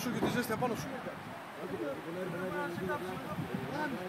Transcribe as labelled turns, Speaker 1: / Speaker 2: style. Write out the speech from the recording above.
Speaker 1: Σου και τη ζέστη απάνω σου.
Speaker 2: Άντε, άντε.